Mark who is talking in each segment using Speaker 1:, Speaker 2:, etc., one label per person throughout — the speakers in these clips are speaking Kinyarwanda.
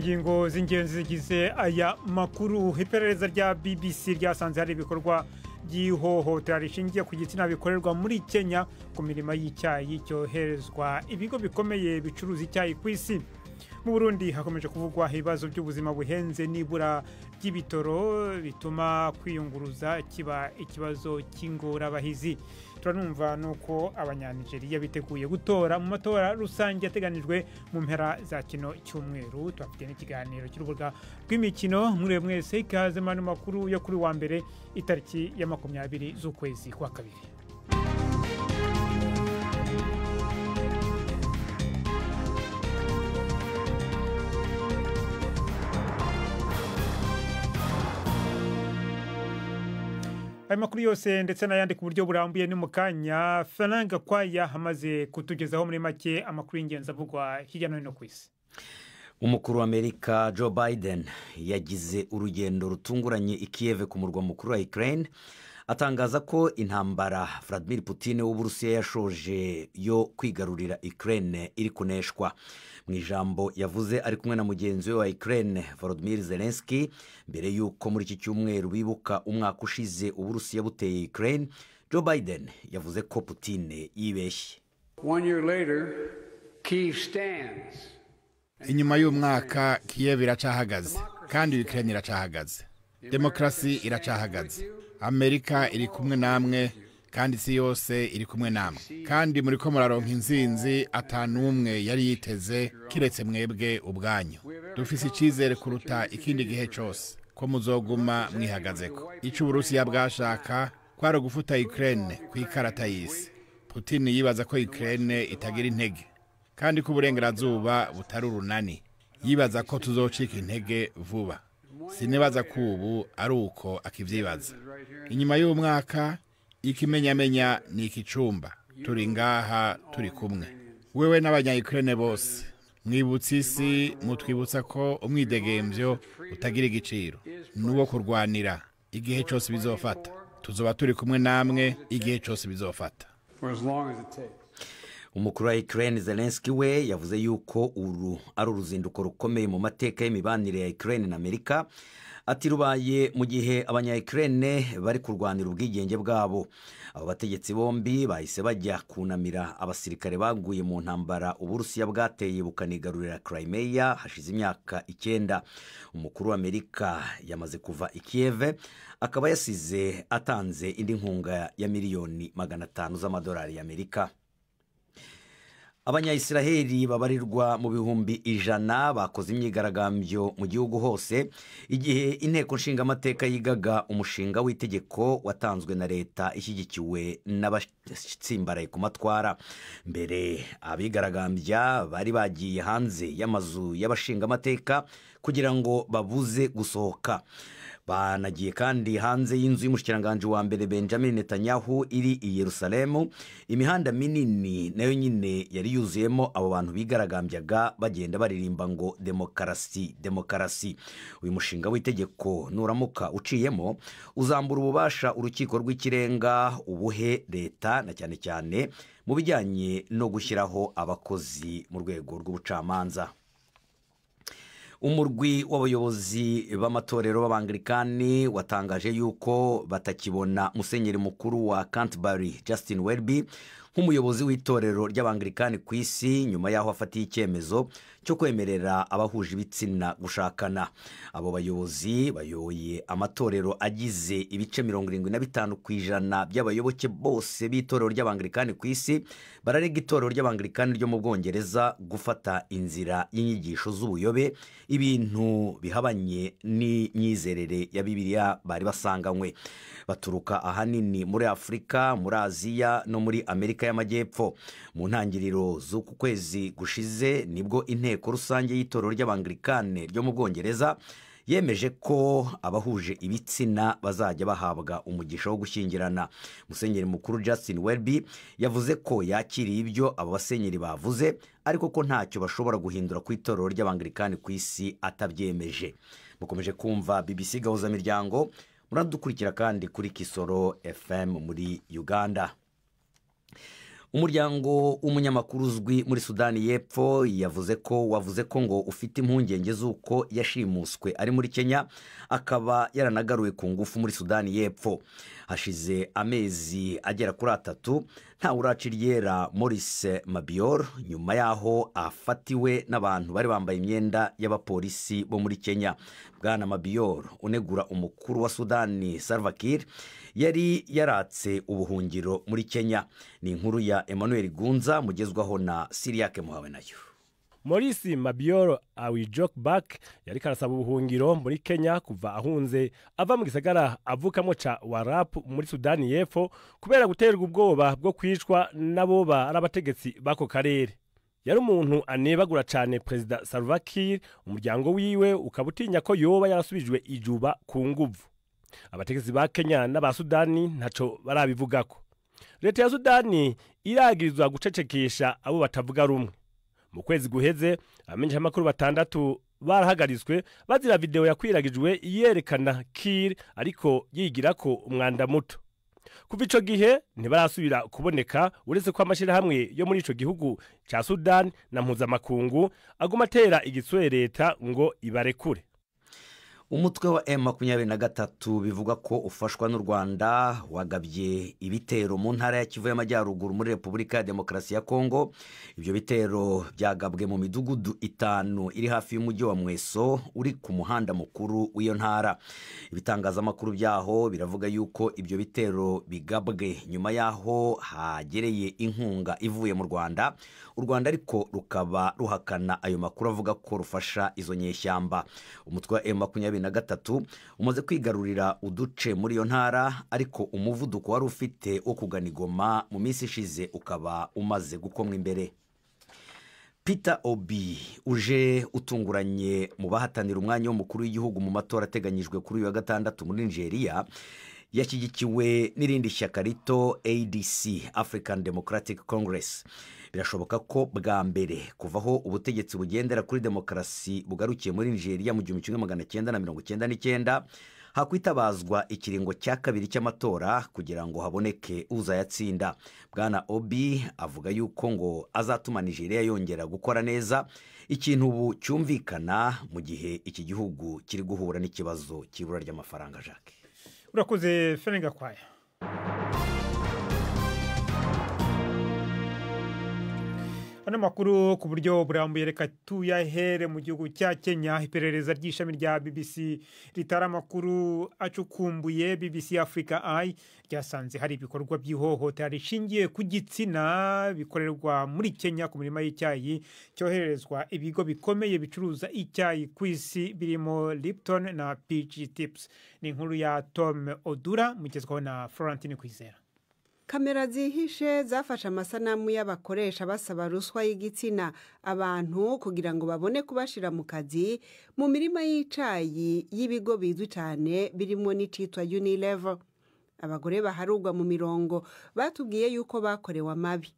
Speaker 1: ingingo z'ingenzi zigize aya makuru. Iperereza rya bbc ryasanze hari ibikorwa by'ihohotera rishingiye ku gitsina bikorerwa muri kenya ku mirimo y'icyayi cyoherezwa ibigo bikomeye bicuruza icyayi ku isi. Mu burundi hakomeje kuvugwa ibibazo by'ubuzima buhenze n'ibura ry'ibitoro bituma kwiyunguruza kiba ikibazo cy'ingorabahizi. Turanumva nuko abanyanigeriya biteguye gutora mu matora rusange yateganijwe mu mpera za kino cyumweru. Tubafite n'ikiganiro cy'urubuga rw'imikino muri mwese ikaze mani makuru yo kuri wa mbere itariki ya makumyabiri z'ukwezi kwa kabiri. Ayo makuru yose ndetse n'ayandi ku buryo burambuye ni mu kanya. Faranga kwaya amaze kutugezaho muri make amakuru y'ingenzi avugwa hirya no hino ku isi.
Speaker 2: Umukuru w'amerika joe biden yagize urugendo rutunguranye i kiev ku murwa mukuru wa ukraine atangaza ko intambara vladimir putin w'uburusiya yashoje yo kwigarurira ukraine iri kuneshwa. Mu ijambo yavuze ari kumwe na mugenzi we wa ukraine volodymyr zelensky mbere y'uko muri iki cyumweru bibuka umwaka ushize uburusiya buteye ukraine joe biden yavuze ko putin yibeshye.
Speaker 3: Inyuma y'umwaka kiyev iracahagaze kandi ukraine iracahagaze. Demokarasi iracahagaze. Amerika iri kumwe namwe. Kandi isi yose iri kumwe namwe kandi muri ko muraronka inzinzi atanumwe yari yiteze kiretse mwebwe ubwanyu. Dufise icyizere kuruta ikindi gihe cyose. Ko muzoguma mwihagazeko. Icyo uburusiya bwashaka kwari ugufuta ukraine ku ikarata y'isi. Putin yibaza ko ukraine itagira intege. Kandi ko uburengerazuba butari urunani. Yibaza ko tuzocika intege vuba. Sinibaza ko ubu ari uko akibyibaza inyuma y'umwaka ikimenyamenya ni iki cyumba turi ngaha turi kumwe. Wewe n'abanyayikirene bose mwibutsa isi mutwibutsa ko umwidegembyo utagira igiciro. N'uwo kurwanira igihe cyose bizofata. Tuzoba turi kumwe namwe igihe cyose bizofata.
Speaker 2: Umukuru wa ukraine zelensky we yavuze yuko uru ari uruzinduko rukomeye mu mateka y'imibanire ya ukraine na amerika. Ati rubaye mu gihe abanyayikirene bari kurwanira ubwigenge bwabo. Abo bategetsi bombi bahise bajya kunamira abasirikare baguye mu ntambara uburusiya bwateye bukanigarurira crimea hashize imyaka icyenda. Umukuru w'amerika yamaze kuva i kiev akaba yasize atanze indi nkunga ya miliyoni magana atanu z'amadolari y'amerika. Abanyayisiraheli babarirwa mu bihumbi ijana bakoze imyigaragambyo mu gihugu hose igihe inteko nshingamateka yigaga umushinga w'itegeko watanzwe na leta ishyigikiwe n'abatsimbaraye ku matwara. Mbere abigaragambya bari bagiye hanze y'amazu y'abashingamateka kugira ngo babuze gusohoka. Banagiye kandi hanze y'inzu y'umushyikiranganje wa mbere benjamin netanyahu iri i yerusalemu. Imihanda minini na yo nyine yari yuzuyemo abo bantu bigaragambyaga bagenda baririmba ngo demokarasi demokarasi uyu mushinga w'itegeko nuramuka uciyemo uzambura ububasha urukiko rw'ikirenga ubuhe leta na cyane cyane mu bijyanye no gushyiraho abakozi mu rwego rw'ubucamanza. Umurwi w'abayobozi b'amatorero b'abangirikani watangaje yuko batakibona musenyeri mukuru wa canterbury justin welby nk'umuyobozi w'itorero ry'abangirikani ku isi nyuma y'aho afatiye icyemezo cyo kwemerera abahuje ibitsina gushakana. Abo bayobozi bayoboye amatorero agize ibice mirongo irindwi na bitanu ku ijana by'abayoboke bose b'itorero ry'abangirikani ku isi bararega itorero ry'abangirikani ryo mu bwongereza gufata inzira y'inyigisho z'ubuyobe. Ibintu bihabanye n'imyizerere ya bibiliya bari basanganywe. Baturuka ahanini muri afurika muri aziya no muri amerika y'amajyepfo. Mu ntangiriro z'uku kwezi gushize ni bwo inteko rusange y'itorero ry'abangirikane ryo mu bwongereza yemeje ko abahuje ibitsina bazajya bahabwa umugisha wo gushyingirana. Musenyeri mukuru justin welby yavuze ko yakiriye ibyo abo basenyeri bavuze ariko ko ntacyo bashobora guhindura ku itorero ry'abangirikani ku isi atabyemeje. Mukomeje kumva bbc gahuzamiryango muradukurikira kandi kuri kisoro fm muri uganda. Umuryango w'umunyamakuru uzwi muri sudani y'epfo yavuze ko wavuze ko ngo ufite impungenge z'uko yashimuswe ari muri kenya akaba yaranagaruwe ku ngufu muri sudani y'epfo. Hashize amezi agera kuri atatu ntawe uraca iryera maurice mabior nyuma y'aho afatiwe n'abantu bari bambaye imyenda y'abapolisi bo muri kenya. Bwana mabior unegura umukuru wa sudani salvakir yari yaratse ubuhungiro muri kenya. Ni inkuru ya emmanuel gunza mugezwaho na siriyake muhawe na yo.
Speaker 4: Maurice Mabior Awijok Bak yari karasaba ubuhungiro muri Kenya kuva ahunze ava mu gisagara avukamo ca Warap muri Sudani y'Epfo kubera guterwa ubwoba bwo kwicwa n'aboba ari abategetsi b'ako karere. Yari umuntu anebagura cyane perezida Salva Kiir umuryango wiwe ukaba utinya ko yoba yarasubijwe ijuba ku nguvu. Abategetsi ba Kenya n'aba Sudani ntaco barabivugako. Leta ya Sudani iragirizwa gucecekesha abo batavuga rumwe. Mu kwezi guheze abamenyeshamakuru batandatu barahagaritswe bazira videwo yakwiragijwe yerekana kir ariko yigira ko umwanda muto. Kuva ico gihe ntibarasubira kuboneka uretse ko amashyirahamwe yo muri ico gihugu ca sudani na mpuzamakungu aguma atera igitswe leta ngo ibarekure.
Speaker 2: Umutwe wa m makumyabiri na gatatu bivugwa ko ufashwa n'u rwanda wagabye ibitero mu ntara ya kivu y'amajyaruguru muri repubulika ya demokarasi ya kongo. Ibyo bitero byagabwe mu midugudu itanu iri hafi y'umujyi wa mweso uri ku muhanda mukuru w'iyo ntara. Ibitangazamakuru byaho biravuga yuko ibyo bitero bigabwe. Nyuma y'aho hagereye inkunga ivuye mu rwanda u rwanda ariko rukaba ruhakana ayo makuru avuga ko rufasha izo nyeshyamba. Umutwe wa m makumyabiri na gatatu umaze kwigarurira uduce muri iyo ntara ariko umuvuduko wari ufite wo kugana igoma mu minsi ishize ukaba umaze gukomwa imbere. Peter obi uje utunguranye mu bahatanira umwanya w'umukuru w'igihugu mu matora ateganyijwe kuri uyu wa gatandatu muri nigeria yashyigikiwe n'irindi shyaka rito adc african democratic congress. Birashoboka ko bwa mbere. Kuvaho ubutegetsi bugendera kuri demokarasi bugarukiye muri nigeria mu gihumbi kimwe magana cyenda na mirongo cyenda n'icyenda hakwitabazwa ikiringo cya kabiri cy'amatora kugira ngo haboneke uzayatsinda. Bwana obi avuga yuko ngo azatuma nigeria yongera gukora neza. Ikintu ubu cyumvikana mu gihe iki gihugu kiri guhura n'ikibazo cy'ibura ry'amafaranga jacques.
Speaker 1: Urakoze ferenga kwaya ano makuru ku buryo burambuye reka tuyahere mu gihugu cya kenya iperereza ry'ishami rya bbc ritara amakuru acukumbuye bbc africa eye ryasanze hari ibikorwa by'ihohotera rishingiye ku gitsina bikorerwa muri kenya ku mirima y'icyayi cyoherezwa ibigo bikomeye bicuruza icyayi ku isi birimo lipton na pg tips. Ni inkuru ya tom odura mugezwaho na florentine kwizera.
Speaker 5: Kamera zihishe zafashe amasanamu y'abakoresha basaba ruswa y'igitsina abantu kugira ngo babone kubashyira mu kazi. Mu mirima y'icyayi y'ibigo bizwi cyane birimo n'icyitwa unilever. Abagore baharugwa mu mirongo batubwiye yuko bakorewe amabi.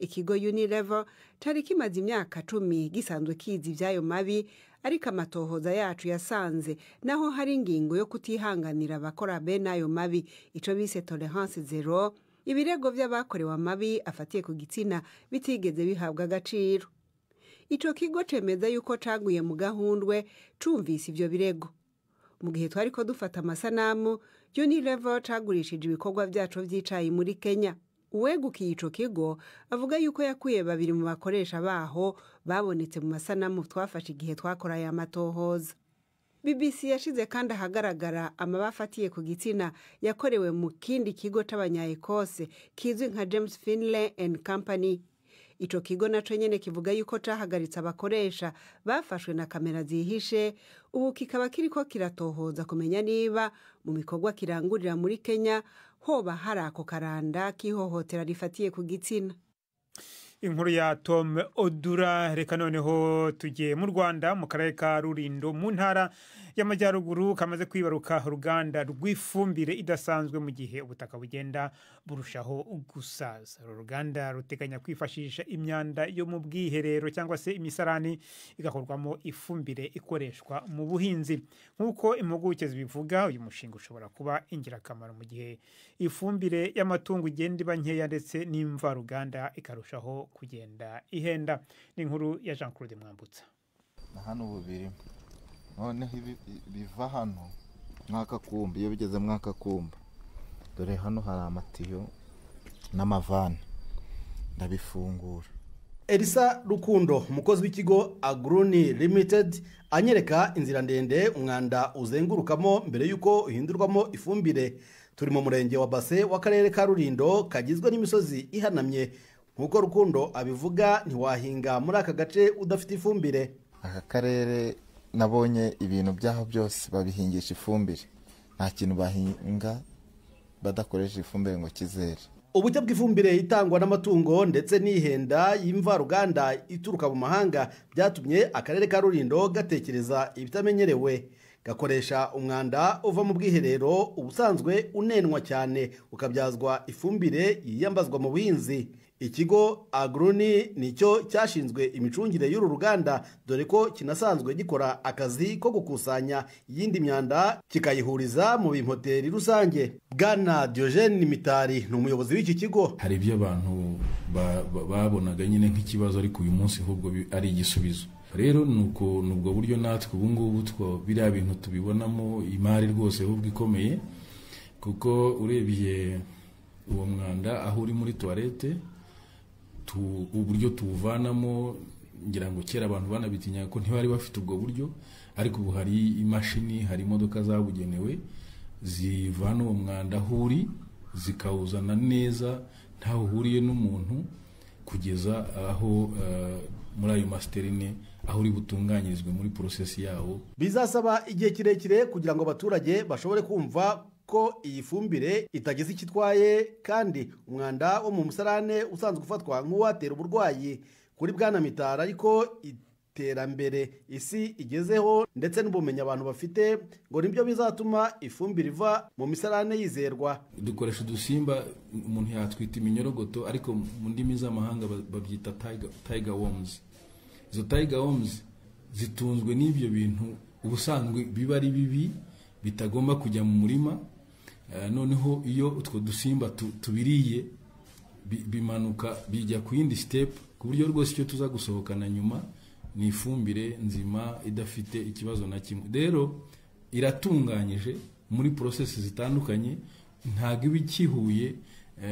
Speaker 5: Ikigo unilever cyari kimaze imyaka cumi gisanzwe kizi iby'ayo mabi ariko amatohoza yacu yasanze naho hari ingingo yo kutihanganira abakora bene ayo mabi. Icyo bise tolerance zero. Ibirego by'abakorewe amabi afatiye ku gitsina bitigeze bihabwa agaciro. Icyo kigo cemeza yuko caguye mu gahundwe cumvise ibyo birego. Mu gihe twari ko dufata amasanamu unilever cagurishije ibikorwa byacu by'icayi muri kenya. Uwegukiye icyo kigo avuga yuko yakuye babiri mu bakoresha baho babonetse mu masanamu twafashe igihe twakora aya matohoza. Bbc yashize kandi ahagaragara amaba afatiye ku gitsina yakorewe mu kindi kigo cy'abanyayekose kizwi nka james finley and company. Icyo kigo na cyo nyine kivuga yuko cyahagaritse abakoresha bafashwe na kamera zihishe ubu kikaba kiri ko kiratohoza kumenya niba mu bikorwa kirangurira muri kenya hoba hari ako karanda k'ihohotera rifatiye ku gitsina.
Speaker 1: Inkuru ya tom odura reka noneho tugiye mu rwanda mu karere ka rurindo mu ntara y'amajyaruguru kamaze kwibaruka uruganda rw'ifumbire idasanzwe mu gihe ubutaka bugenda burushaho gusaza. Uru ruganda ruteganya kwifashisha imyanda yo mu bwiherero cyangwa se imisarani igakorwamo ifumbire ikoreshwa mu buhinzi. Nk'uko impuguke zibivuga uyu mushinga ushobora kuba ingirakamaro mu gihe ifumbire y'amatungo igenda iba nkeya ndetse n'imvaruganda ikarushaho kugenda ihenda. Ni inkuru ya jean claude mwambutsa.
Speaker 6: Na hano ubu birimo noneho ibi biva hano mwaka kumba iyo bigeze mwaka kumba dore hano hari amatiyo n'amavani ndabifungura.
Speaker 7: Elisa rukundo umukozi w'ikigo aguruni limitedi anyereka inzira ndende umwanda uzengurukamo mbere y'uko uhindurwamo ifumbire. Turi mu murenge wa base w'akarere ka rurindo kagizwe n'imisozi ihanamye. Nk'uko rukundo abivuga ntiwahinga muri aka gace udafite ifumbire.
Speaker 6: Aka karere nabonye ibintu byaho byose babihingisha ifumbire. Nta kintu bahinga badakoresha ifumbire ngo kizere.
Speaker 7: Uburyo bw'ifumbire itangwa n'amatungo ndetse n'ihenda y'imvaruganda ituruka mu mahanga byatumye akarere ka rurindo gatekereza ibitamenyerewe. Gakoresha umwanda uva mu bwiherero ubusanzwe unenwa cyane ukabyazwa ifumbire yiyambazwa mu buhinzi. Ikigo aguruni ni cyo cyashinzwe imicungire y'uru ruganda dore ko kinasanzwe gikora akazi ko gukusanya iyindi myanda kikayihuriza mu bimoteri rusange. Bwana diogene mitari ni umuyobozi w'iki kigo.
Speaker 8: Hari ibyo abantu babonaga nyine nk'ikibazo ariko uyu munsi ahubwo ari igisubizo. Rero ni ubwo buryo natwe ubu ngubu biriya bintu tubibonamo imari rwose ahubwo ikomeye kuko urebye uwo mwanda aho uri muri tuwarete uburyo tuwuvanamo ngira ngo kera abantu banabitinya ko ntibari bafite ubwo buryo ariko ubu hari imashini hari imodoka zabugenewe zivana uwo mwanda aho uri zikawuzana neza ntaho uhuriye n'umuntu kugeza aho muri ayo masiterine aho uri butunganyirizwe muri porosesi yawo
Speaker 7: bizasaba igihe kirekire kugira ngo abaturage bashobore kumva ko iyi fumbire itagize icyo itwaye kandi umwanda wo mu musarane usanzwe ufatwa nk'uwatera uburwayi kuri bwana mitara ariko iterambere isi igezeho ndetse n'ubumenyi abantu bafite ngo ni byo bizatuma ifumbire iva mu misarane yizerwa.
Speaker 8: Dukoresha udusimba umuntu yatwita iminyorogoto ariko mu ndimi z'amahanga babyita tayiga womuzi izo tayiga womuzi zitunzwe n'ibyo bintu ubusanzwe biba ari bibi bitagomba kujya mu murima. Noneho iyo utwo dusimba tubiriye bimanuka bijya ku yindi sitepu ku buryo rwose icyo tuza gusohokana nyuma ni ifumbire nzima idafite ikibazo na kimwe. Rero iratunganyije muri porosesi zitandukanye ntabwo iba ikihuye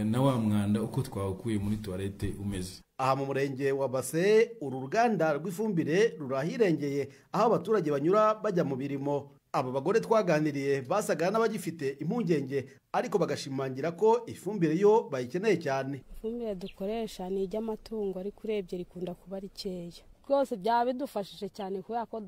Speaker 8: na wa mwanda uko twawukuye muri tuwarete umeze.
Speaker 7: Aha mu murenge wa base uru ruganda rw'ifumbire rurahirengeye aho abaturage banyura bajya mu birimo aba bagore twaganiriye basaga n'abagifite impungenge ariko bagashimangira ko ifumbire yo bayikeneye cyane.
Speaker 9: Ifumbire dukoresha ni iry'amatungo ariko urebye rikunda kuba rikeya rwose byaba bidufashije cyane kubera ko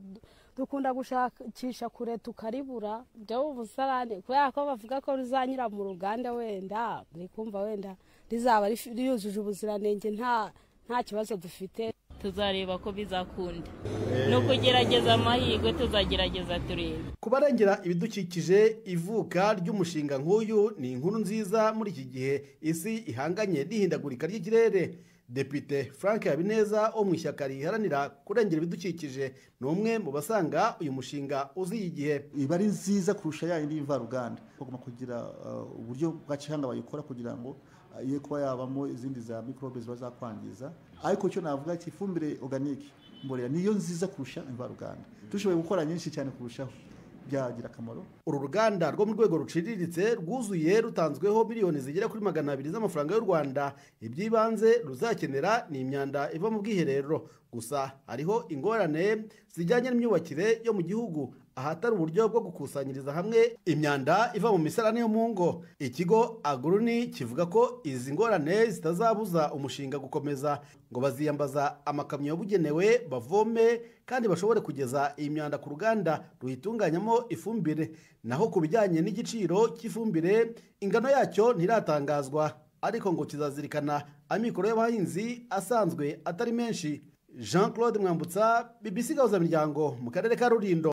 Speaker 9: dukunda gushakisha kure tukaribura. Byo ubusarane kubera ko bavuga ko rizanyura mu ruganda wenda kumva wenda rizaba ryujuje ubuziranenge nta nta kibazo dufite.
Speaker 10: Tuzareba ko bizakunda. Ni ukugerageza amahirwe tuzagerageza turebe.
Speaker 7: Ku barengera ibidukikije ivuka ry'umushinga nk'uyu ni inkuru nziza muri iki gihe. Isi ihanganye n'ihindagurika ry'ikirere. Depite frank habineza wo mu ishyaka riharanira kurengera ibidukikije ni umwe mu basanga uyu mushinga uziye igihe
Speaker 11: iba ari nziza kurusha ya yindi y'imvaruganda bagomba kugira uburyo bwa kihanga bayikora kugira ngo iyo kuba yabamo izindi za mikorobe ziba zakwangiza ariko icyo navuga ati ifumbire oganike mborera niyo nziza kurusha imvaruganda. Dushoboye gukora nyinshi cyane kurushaho. Byagira akamaro.
Speaker 7: Uru ruganda rwo mu rwego ruciriritse rwuzuye rutanzweho miliyoni zigera kuri magana abiri z'amafaranga y'u rwanda. Iby'ibanze ruzakenera ni imyanda iva mu bwiherero. Gusa hariho ingorane zijyanye n'imyubakire yo mu gihugu. Ahatari uburyo bwo gukusanyiriza hamwe imyanda iva mu misarane yo mu ngo. Ikigo aguruni kivuga ko izi ngorane zitazabuza umushinga gukomeza ngo baziyambaza amakamyo yabugenewe bavome kandi bashobore kugeza iyi myanda ku ruganda ruyitunganyamo ifumbire. Naho ku bijyanye n'igiciro cy'ifumbire ingano yacyo ntiratangazwa. Ariko ngo kizazirikana amikoro y'abahinzi asanzwe atari menshi. Jean claude mwambutsa bbc gahuzamiryango mu karere ka rulindo.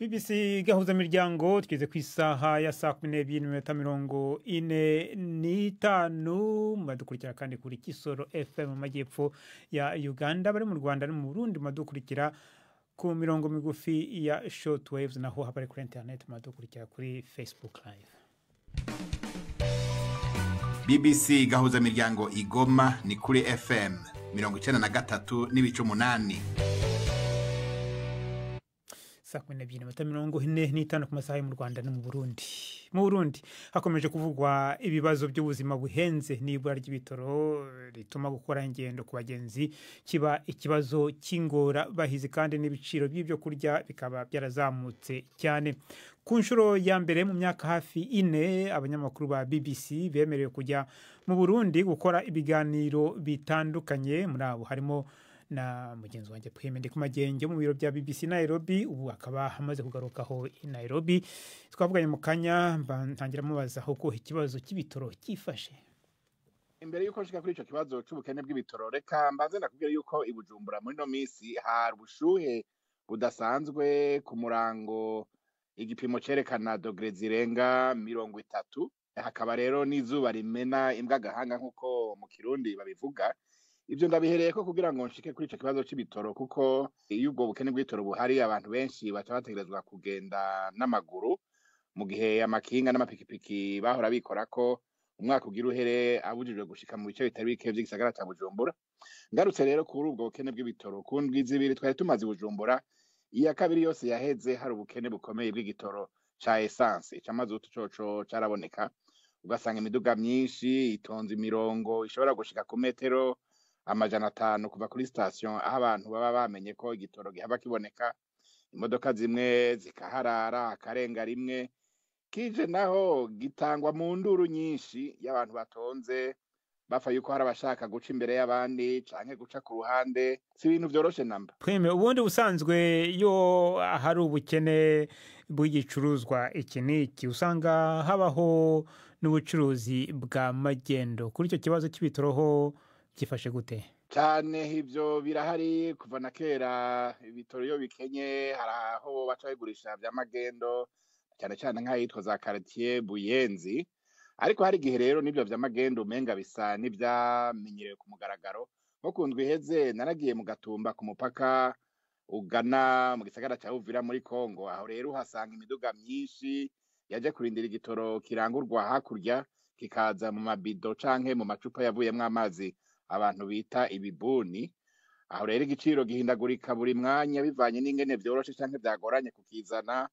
Speaker 1: Bbc gahuzamiryango tugeze ku isaha ya saa kumi n'ebyiri n'iminota mirongo ine n'itanu. Muradukurikira kandi kuri kisoro fm mu majyepfo ya uganda. Bari mu rwanda no mu burundi muradukurikira ku mirongo migufi ya short waves naho habari kuri internet muradukurikira kuri facebook live.
Speaker 12: Bbc gahuzamiryango igoma ni kuri fm mirongo icyenda na gatatu n'ibice umunani.
Speaker 1: Saa kumi n'ebyiri n'amanota mirongo ine n'itanu ku masaha yo mu rwanda no mu burundi. Mu burundi hakomeje kuvugwa ibibazo by'ubuzima buhenze n'ibura ry'ibitoro rituma gukora ingendo ku bagenzi kiba ikibazo cy'ingorabahizi kandi n'ibiciro by'ibyo kurya bikaba byarazamutse cyane. Ku nshuro ya mbere mu myaka hafi ine abanyamakuru ba bbc bemerewe kujya mu burundi gukora ibiganiro bitandukanye. Muri abo harimo na mugenzi wanjye Prime ndi ku magenge mu biro bya BBC Nairobi ubu akaba amaze kugarukaho i Nairobi. Twavuganye mu kanya ntangira mubaza uko ikibazo cy'ibitoro cyifashe.
Speaker 13: Imbere y'uko nshika kuri icyo kibazo cy'ubukene bw'ibitoro reka mbanze nakubwira yuko i Bujumbura muri ino minsi hari ubushuhe budasanzwe ku murango igipimo cyerekana dogere zirenga mirongo itatu. Hakaba rero n'izuba rimena imbwa agahanga nk'uko mu kirundi babivuga. Ibyo ndabihereye ko kugira ngo nshike kuri icyo kibazo cy'ibitoro kuko iyo ubwo bukene bw'ibitoro buhari abantu benshi baca bategerezwa kugenda n'amaguru mu gihe amakinga n'amapikipiki bahora bikora ko umwaka ugira uhere abujijwe gushika mu bice bitari bike by'igisagara cya bujumbura. Ngarutse rero kuri ubwo bukene bw'ibitoro ku ndwi zibiri twari tumaze bujumbura iya kabiri yose yaheze hari ubukene bukomeye bw'igitoro ca esanse icamazutu coco caraboneka ugasanga imiduga myinshi itonze imirongo ishobora gushika ku metero amajana atanu kuva kuri sitasiyo aho abantu baba bamenye ko igitoro gihaba kiboneka imodoka zimwe zikaharara akarenga rimwe kije naho gitangwa mu nduru nyinshi y'abantu batonze bapfa yuko hari abashaka guca imbere y'abandi canke guca ku ruhande si ibintu vyoroshe namba
Speaker 1: Prime ubundi busanzwe iyo hari ubukene bw'igicuruzwa iki n'iki usanga habaho n'ubucuruzi bwa magendo. Kuri icyo kibazo cy'ibitoroho byifashe gute?
Speaker 13: Cyane ibyo birahari kuva na kera ibitoro iyo bikenye hari aho baca bigurisha bya magendo cyane cyane nk'ahitwa za karitiye buyenzi. Ariko hari igihe rero n'ibyo bya magendo umenga bisa n'ibyamenyerewe ku mugaragaro nko ku ndwi iheze naragiye mu gatumba ku mupaka ugana mu gisagara cya uvira muri congo. Aho rero uhasanga imiduga myinshi yaje kurindira igitoro kirangurwa hakurya kikaza mu mabido canke mu macupa yavuyemo amazi. Abantu bita ibibuni aho rero igiciro gihindagurika buri mwanya bivanye n'ingene vyoroshe canke vyagoranye kukizana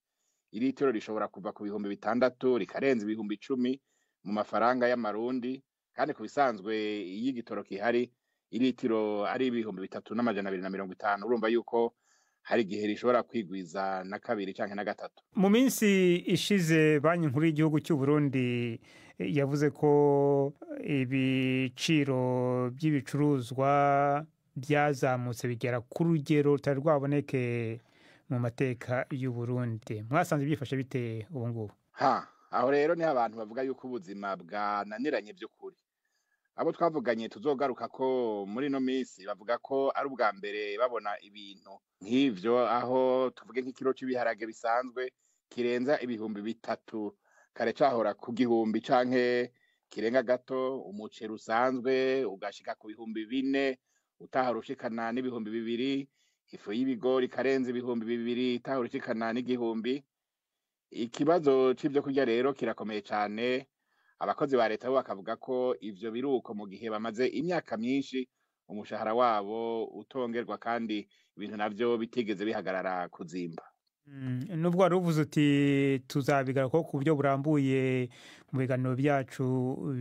Speaker 13: iritiro rishobora kuva ku bihumbi bitandatu rikarenza ibihumbi icumi mu mafaranga y'amarundi kandi ku bisanzwe iyo igitoro kihari iritiro ari ibihumbi bitatu n'amajana abiri na mirongo itanu. Urumva yuko hari igihe rishobora kwigwiza na kabiri canke na gatatu.
Speaker 1: Mu minsi ishize banki nkuru y'igihugu cy'u Burundi yavuze ko ibiciro by'ibicuruzwa byazamutse bigera ku rugero rutari rwaboneke mu mateka y'u Burundi mwasanze byifashe bite ubu ngubu?
Speaker 13: Aho rero ni ho abantu bavuga yuko ubuzima bwananiranye by'ukuri abo twavuganye tuzogaruka ko muri ino minsi bavuga ko ari ubwa mbere babona ibintu nk'ivyo aho tuvuge nk'ikiro cy'ibiharage bisanzwe kirenza ibihumbi bitatu kare cahora ku gihumbi canke kirenga gato umuceri usanzwe ugashika ku bihumbi bine utahora ushikana n'ibihumbi bibiri ifu y'ibigori karenze ibihumbi bibiri itahora ushikana n'igihumbi. Ikibazo c'ivyo kurya rero kirakomeye cane abakozi ba leta bo bakavuga ko ivyo biruko mu gihe bamaze imyaka myinshi umushahara wabo utongerwa kandi ibintu navyo bitigeze bihagarara kuzimba.
Speaker 1: Nubwo wari uvuze uti tuzabigarukaho ku buryo burambuye mu biganiro byacu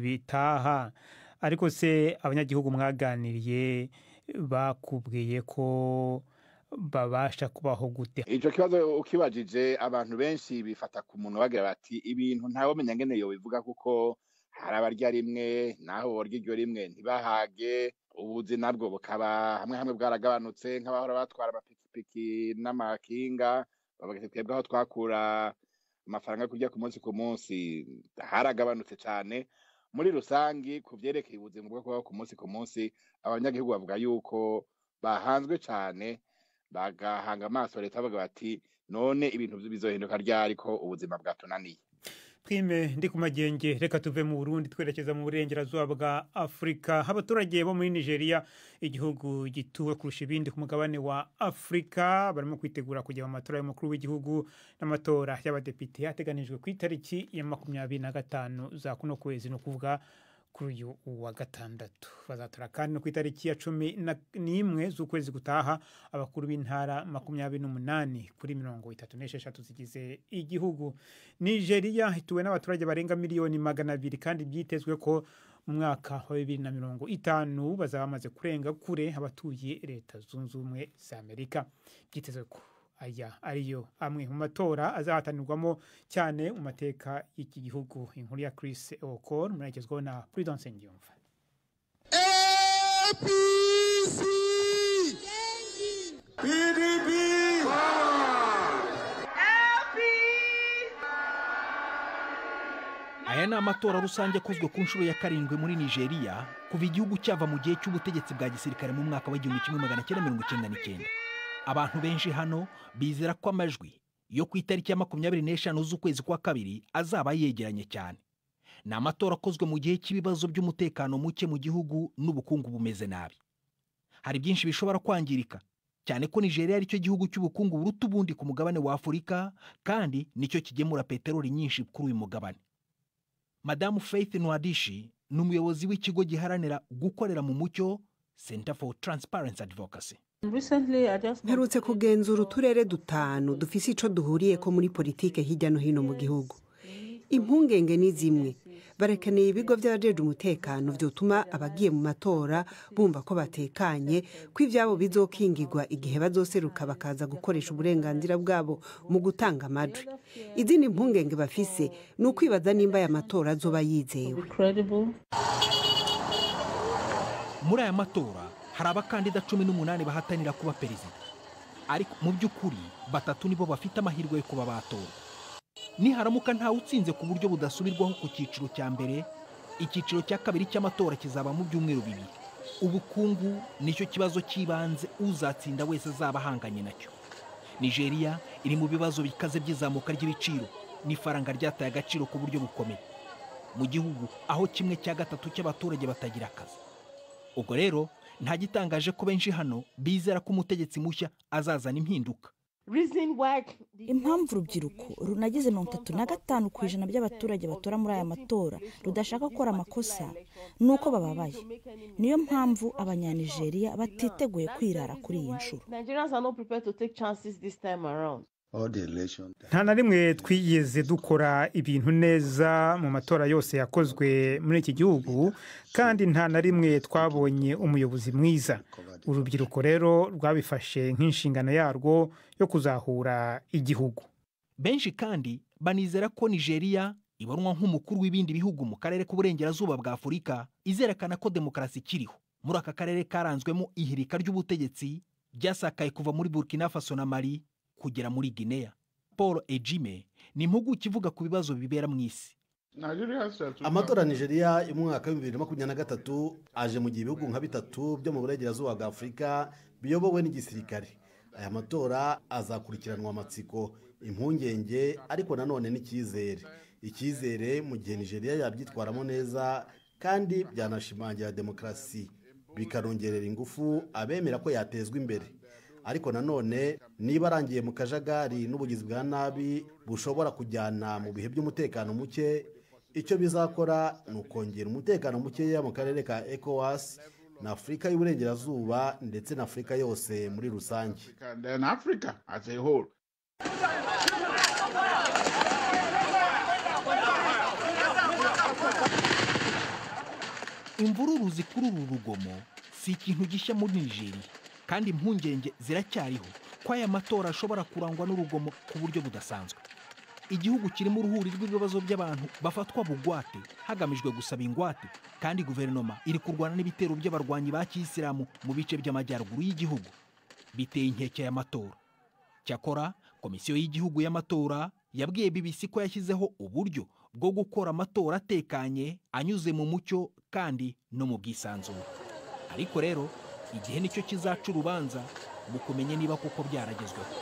Speaker 1: bitaha. Ariko se abanyagihugu mwaganiriye bakubwiye ko babasha kubaho gute?
Speaker 13: Ico kibazo ukibajije abantu benshi bifata ku muntu bagira bati ibintu ntawomenya ngene yobivuga kuko hari abarya rimwe naho borya iryo rimwe ntibahage ubuzi nabwo bukaba hamwe hamwe bwaragabanutse nk'abahora batwara amapikipiki n'amakinga bavuga twebwe aho twakura amafaranga kurya ku munsi ku munsi haragabanutse cyane muri rusangi ku vyerekeye ubuzima bwo kubaho ku munsi ku munsi abanyagihugu bavuga yuko bahanzwe cane bagahanga amaso leta bavuga bati none ibintu bizohinduka ryari ko ubuzima bwatunaniye?
Speaker 1: Twime ndi ku magenge. Reka tuve mu burundi twerekeza mu burengerazuba bwa afurika abaturage bo muri nigeria igihugu gituwe kurusha ibindi ku mugabane wa afurika barimo kwitegura kujya mu matora y'umukuru w'igihugu n'amatora y'abadepite. Ateganijwe ku itariki ya makumyabiri na gatanu za kuno kwezi ni ukuvuga kuri uyu wa gatandatu. Bazatora kandi ku itariki ya cumi n'imwe z'ukwezi gutaha abakuru b'intara makumyabiri n'umunani kuri mirongo itatu n'esheshatu zigize igihugu. Nigeria ituwe n'abaturage barenga miliyoni magana abiri kandi byitezwe ko mu mwaka wa bibiri na mirongo itanu bazaba bamaze kurenga kure abatuye leta zunze ubumwe za amerika. Byitezwe ko aya ariyo. Amwe mu matora azahatanirwamo cyane mu mateka y'iki gihugu. Inkuru ya Chris Okor muragezweho na Prudence Ngiyumva
Speaker 14: aya ni amatora rusange akozwe ku nshuro ya karindwi muri nigeria kuva igihugu cyava mu gihe cy'ubutegetsi bwa gisirikare mu mwaka wa 1999 abantu benshi hano bizera ko amajwi yo ku itariki ya makumyabiri n'eshanu z'ukwezi kwa kabiri azaba yegeranye cyane. Ni amatora akozwe mu gihe cy'ibibazo by'umutekano muke mu gihugu n'ubukungu bumeze nabi. Hari byinshi bishobora kwangirika cyane ko nigeria ari cyo gihugu cy'ubukungu buruta ubundi ku mugabane wa afurika kandi ni cyo kigemura peteroli nyinshi kuri uyu mugabane. Madamu faith nwadishi ni umuyobozi w'ikigo giharanira gukorera mu mucyo center for transparency advocacy.
Speaker 5: Mperutse kugenzura uturere dutanu dufise ico duhuriye ko muri politike hirya no hino mu gihugu. Impungenge ni zimwe. Barakeneye ibigo by'abajeje umutekano vyotuma abagiye mu matora bumva ko batekanye ko ivyabo bizokingirwa igihe bazoseruka bakaza gukoresha uburenganzira bwabo mu gutanga amajwi. Izindi mpungenge bafise ni ukwibaza nimba aya matora azoba yizewe.
Speaker 14: Muri aya matora hari abakandida cumi n'umunani bahatanira kuba perezida. Ariko mu by'ukuri batatu nibo bafite amahirwe yo kuba batora niharamuka ntawe utsinze ku buryo budasubirwaho ku cyiciro cya mbere icyiciro cya kabiri cy'amatora kizaba mu byumweru bibiri. Ubukungu ni cyo kibazo cy'ibanze uzatsinda wese azaba ahanganye na cyo. Nigeria iri mu bibazo bikaze by'izamuka ry'ibiciro. N'ifaranga ryataye agaciro ku buryo bukomeye. Mu gihugu aho kimwe cya gatatu cy'abaturage batagira akazi. Ubwo rero nta gitangaje ko benshi hano bizera ko umutegetsi mushya azazana impinduka.
Speaker 15: Impamvu urubyiruko runagize mirongo itatu na gatanu ku ijana by'abaturage batora muri aya matora rudashaka gukora amakosa ni uko bababaye niyo mpamvu abanyanigeriya batiteguye kwirara kuri iyi nshuro.
Speaker 1: Nta na rimwe twigeze dukora ibintu neza mu matora yose yakozwe muri iki gihugu kandi nta na rimwe twabonye umuyobozi mwiza. Urubyiruko rero rwabifashe nk'inshingano yarwo yo kuzahura igihugu.
Speaker 14: Benshi kandi banizera ko nigeria ibonwa nk'umukuru w'ibindi bihugu mu karere k'uburengerazuba bwa afurika izerekana ko demokarasi ikiriho. Muri aka karere karanzwemo ihirika ry'ubutegetsi ryasakaye kuva muri burkina faso na mali kugera muri guinea. Paul ejime ni impuguke ivuga ku bibazo bibera mu isi.
Speaker 7: Amatora nigeria yo mu mwaka w'ibihumbi bibiri na makumyabiri na gatatu aje mu gihe ibihugu nka bitatu byo mu burengerazuba bwa afurika biyobowe n'igisirikare. Aya matora azakurikiranwa amatsiko impungenge ariko nanone n'icyizere. Icyizere mu gihe nigeria yabyitwaramo neza kandi byanashimangira demokarasi. Bikarongerera ingufu abemera ko yatezwa imbere ariko nanone niba arangiye mu kajagari n'ubugizi bwa nabi bushobora kujyana mu bihe by'umutekano muke icyo bizakora ni ukongera umutekano mukeya mu karere ka ecowas na afurika y'uburengerazuba ndetse na afurika yose muri rusange.
Speaker 14: Imvururu zikurura urugomo si ikintu gishya muri nigeria. Kandi impungenge ziracyariho ko aya matora ashobora kurangwa n'urugomo ku buryo budasanzwe. Igihugu kirimo uruhuri rw'ibibazo by'abantu bafatwa bugwate hagamijwe gusaba ingwate kandi guverinoma iri kurwana n'ibitero by'abarwanyi ba kiyisilamu mu bice by'amajyaruguru y'igihugu. Biteye inkeke y'amatora cyakora komisiyo y'igihugu y'amatora yabwiye bbc ko yashyizeho uburyo bwo gukora amatora atekanye anyuze mu mucyo kandi no mu bwisanzure. Ariko rero igihe ni cyo kizaca urubanza mu kumenya niba koko byaragezweho.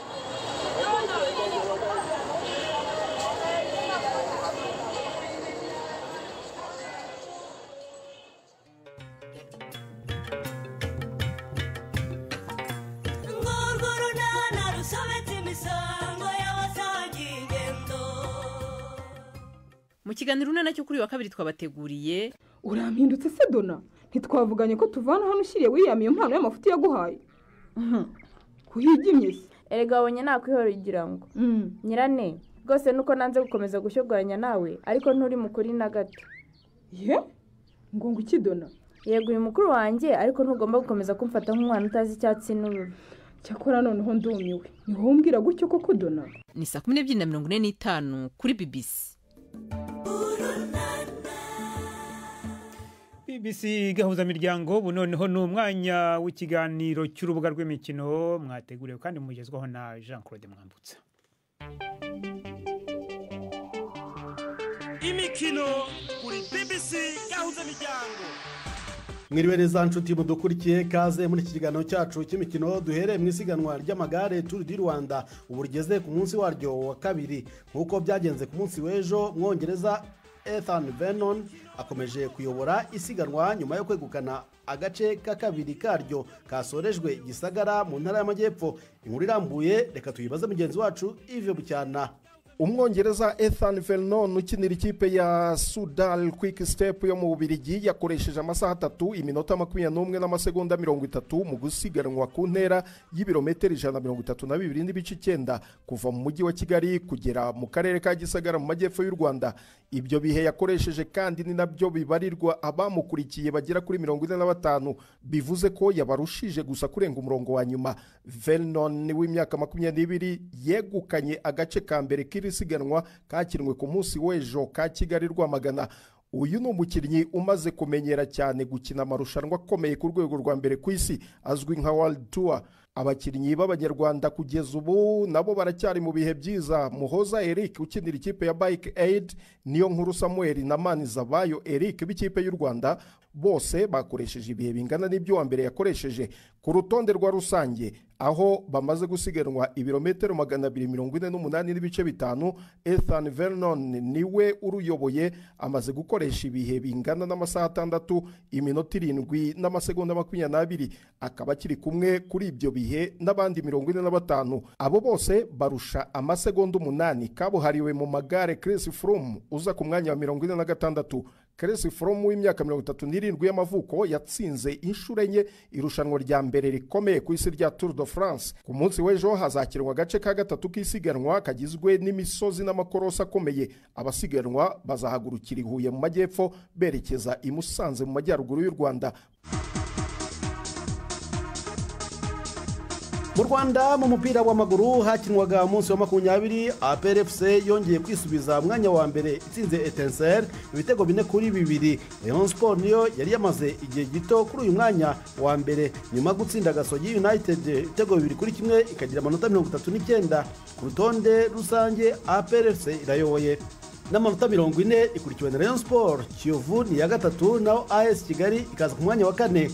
Speaker 16: Mu kiganiro urunana cyo kuri uyu wa kabiri twabateguriye
Speaker 17: urampindutse se dona ntitwavuganye ko tuvana hano ushyiriye wiyamiye impano y'amafuti yaguhaye. Kuhigimye se
Speaker 18: erega wabonye nakwihora ugira ngo? Nyirane rwose nuko nanze gukomeza gushyogoranya nawe ariko nturi mu kuri na gato.
Speaker 17: Ye? Ngo ngo iki dona
Speaker 18: yego uri mukuru wanjye ariko ntugomba gukomeza kumfata nk'umwana utazi icyatsi n'ururu
Speaker 17: cyakora noneho ndumiwe. Niho umbwira gutyo koko dona
Speaker 16: ni saa kumi n'ebyiri na mirongo ine n'itanu kuri bibisi
Speaker 1: BBC gahuzamiryango ubu noneho ni umwanya w'ikiganiro cy'urubuga rw'imikino mwateguriwe kandi mugezwaho na jean claude mwambutsa.
Speaker 19: Imikino kuri bbc gahuza miryango.
Speaker 7: Mwiriwe neza nshuti mudukurikiye kaze muri iki kiganiro cyacu cy'imikino duhereye mu isiganwa ry'amagare turu di rwanda. Ubu rigeze ku munsi waryo wa kabiri. Nk'uko byagenze ku munsi w'ejo mwongereza ethan venon akomeje kuyobora isiganwa nyuma yo kwegukana agace ka kabiri karyo kasorejwe gisagara mu ntara y'amajyepfo. Inkuru irambuye reka tuyibaze mugenzi wacu ive bucyana.
Speaker 20: Umwongereza ethan vernon ukinira ikipe ya sudal quick step yo mu bubirigi yakoresheje amasaha atatu iminota makumyabiri n'umwe n'amasegonda mirongo itatu mu gusiganwa ku ntera y'ibirometero ijana na mirongo itatu na bibiri n'ibice icyenda kuva mu mujyi wa kigali kugera mu karere ka gisagara mu majyepfo y'u rwanda. Ibyo bihe yakoresheje kandi ni na byo bibarirwa abamukurikiye bagera kuri mirongo ine na batanu bivuze ko yabarushije gusa kurenga umurongo wa nyuma. Vernon w'imyaka makumyabiri yegukanye agace ka mbere k'iri siganwa kakinwe ku munsi w'ejo ka kigali rwamagana. Uyu ni umukinnyi umaze kumenyera cyane gukina amarushanwa akomeye ku rwego rwa mbere ku isi azwi nka world tour. Abakinnyi b'abanyarwanda kugeza ubu nabo baracyari mu bihe byiza. Muhoza eric ukinira ikipe ya bike aid niyo nkuru samuel na manizabayo eric b'ikipe y'u rwanda. Bose bakoresheje ibihe bingana n'iby'uwa mbere yakoresheje. Ku rutonde rwa rusange aho bamaze gusiganwa ibirometero magana abiri mirongo ine n'umunani n'ibice bitanu ethan vernon ni we uruyoboye amaze gukoresha ibihe bingana n'amasaha atandatu iminota irindwi n'amasegonda makumyabiri. N'abiri akaba akiri kumwe kuri ibyo bihe n'abandi mirongo ine na batanu abo bose barusha amasegonda umunani kabuhariwe mu magare Chris Froome uza ku mwanya wa mirongo ine na gatandatu. Chris Froome w'imyaka mirongo itatu n'irindwi y'amavuko yatsinze inshuro enye irushanwa rya mbere rikomeye ku isi rya Tour de France. Ku munsi w'ejo hazakinwa agace ka gatatu k'isiganwa kagizwe n'imisozi n'amakorosi akomeye. Abasiganwa bazahagurukira i Huye mu majyepfo berekeza i Musanze mu majyaruguru y'u Rwanda.
Speaker 7: Mu rwanda mu mupira w'amaguru hakinwaga umunsi wa makumyabiri APRFC yongeye kwisubiza umwanya wa mbere itsinze etenseri ibitego bine kuri bibiri. Rayon Sport niyo yari yamaze igihe gito kuri uyu mwanya wa mbere. Nyuma gutsinda gasogi united ibitego bibiri kuri kimwe ikagira amanota mirongo itatu n'icyenda. Ku rutonde rusange APRFC irayoboye. N'amanota mirongo ine ikurikiwe na Rayon Sport. Kiyovu ni iya gatatu naho as kigali ikaza ku mwanya wa kane.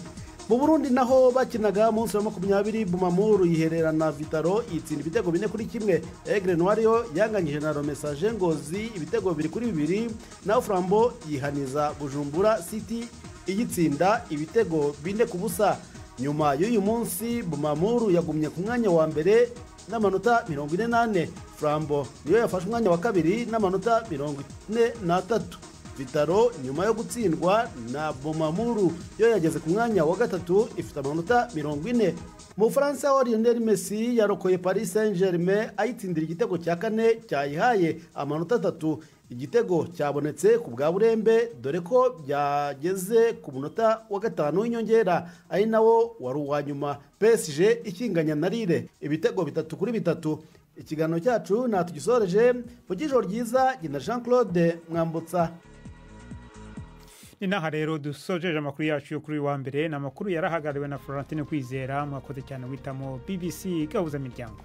Speaker 7: Mu burundi naho bakinaga munsi wa makumyabiri bumamuru yihererana vitaro yitsinda ibitego bine kuri kimwe. Egre noiriyo yanganyije na romesaje ngozi ibitego bibiri kuri bibiri naho frambo yihaniza bujumbura city iyitsinda ibitego bine ku busa. Nyuma y'uyu munsi bumamuru yagumye ku mwanya wa mbere n'amanota mirongo ine n'ane. Frambo niyo yafashe umwanya wa kabiri n'amanota mirongo ine n'atatu. Vitaro nyuma yo gutsindwa na bomamuru yo yageze ku mwanya wa gatatu ifite amanota mirongo ine. Mu bufaransa wa lionel messi yarokoye paris saint germain ayitsindira igitego cya kane cyayihaye amanota atatu. Igitego cyabonetse ku bwa burembe dore ko byageze ku munota wa gatanu w'inyongera. Ari nawo wari uwa nyuma. Psg ikinganya na rire ibitego bitatu kuri bitatu. Ikiganiro cyacu natugisoreje mu ijoro ryiza gina jean claude mwambutsa.
Speaker 1: Ni n'aha rero dusojeje amakuru yacu yo kuri wa mbere ni amakuru yarahagariwe na florentine kwizera mwakoze cyane witamo bbc gahuza miryango